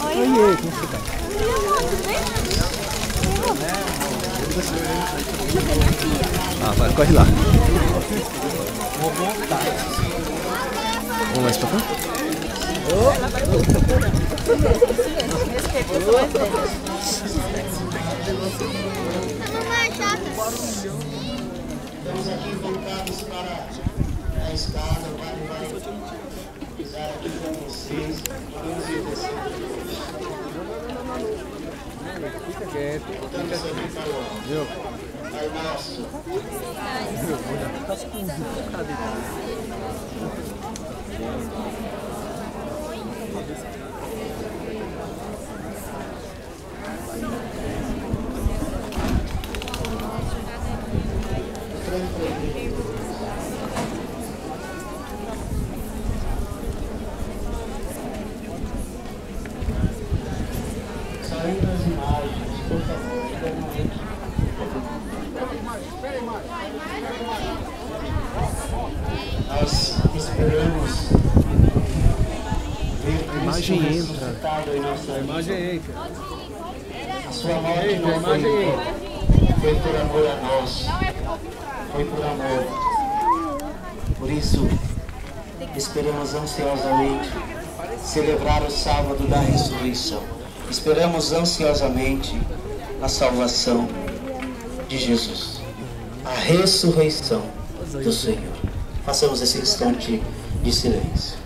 Oiê, como você tá? Ah, vai, corre lá. Vamos mais pra cá? Voltados えー。Nós esperamos ver A imagem entra. ressuscitado em nossa vida. Imagem entra. A sua morte não foi, foi por amor a nós. Foi por amor. Por isso, esperamos ansiosamente celebrar o sábado da ressurreição. Esperamos ansiosamente a salvação de Jesus. A ressurreição do Senhor. Façamos esse instante de silêncio.